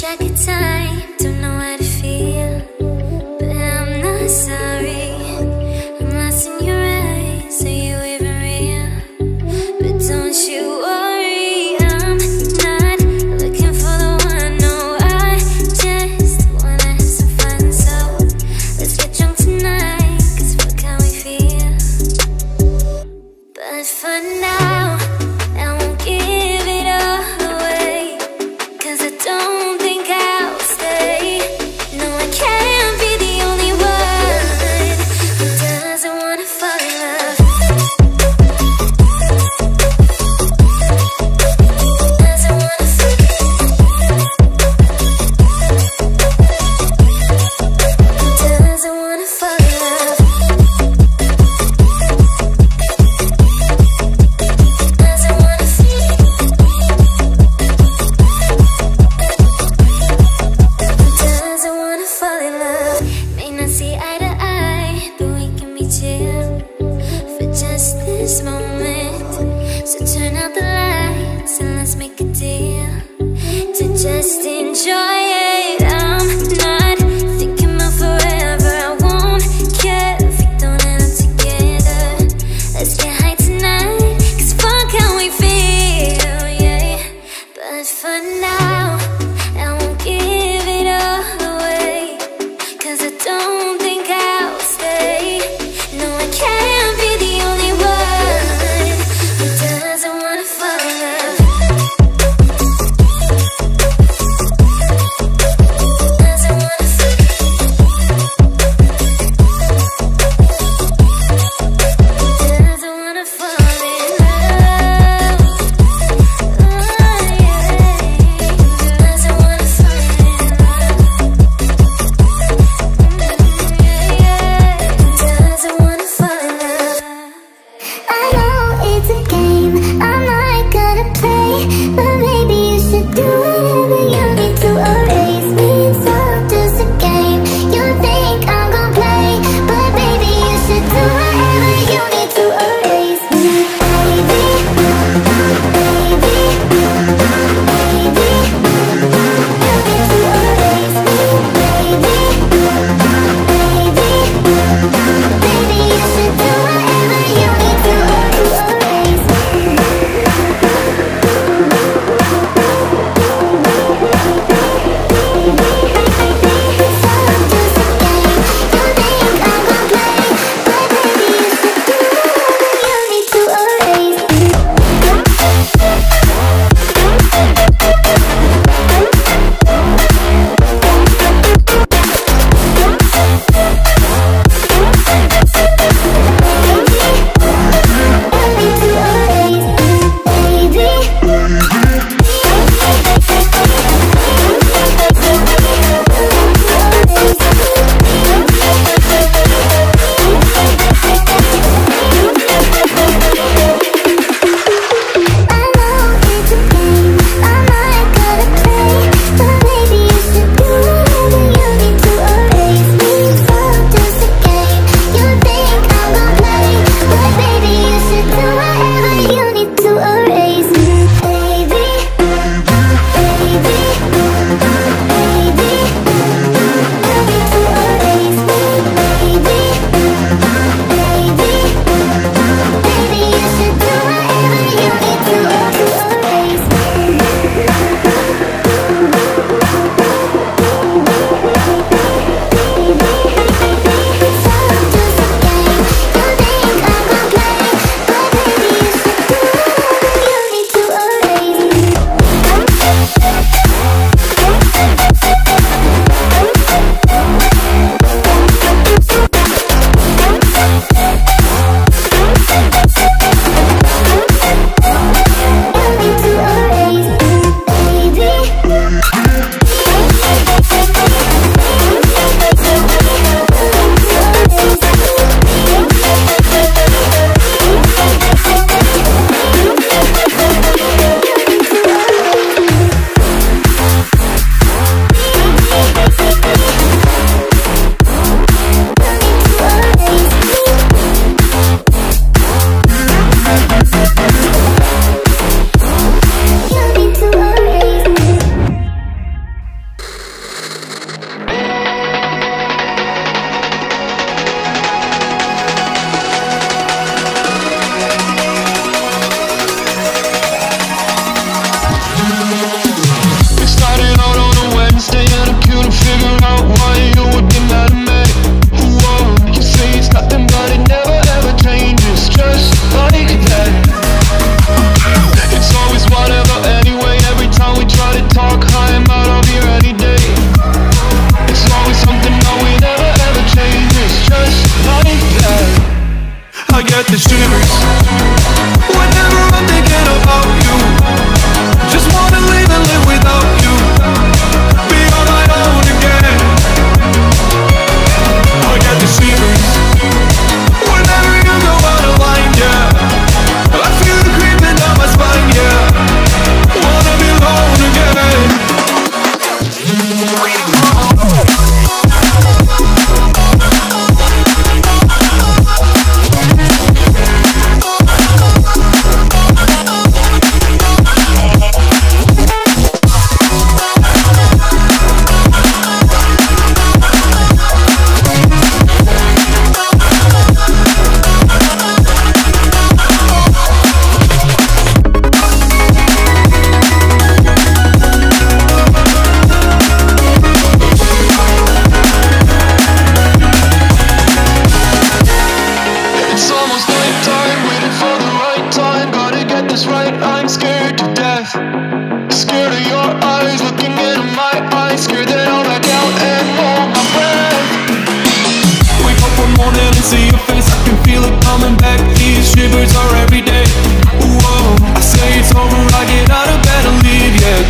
track of time this moment. So turn out the lights and let's make a deal to just enjoy.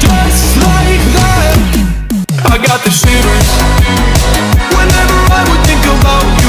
Just like that I got the shivers Whenever I would think about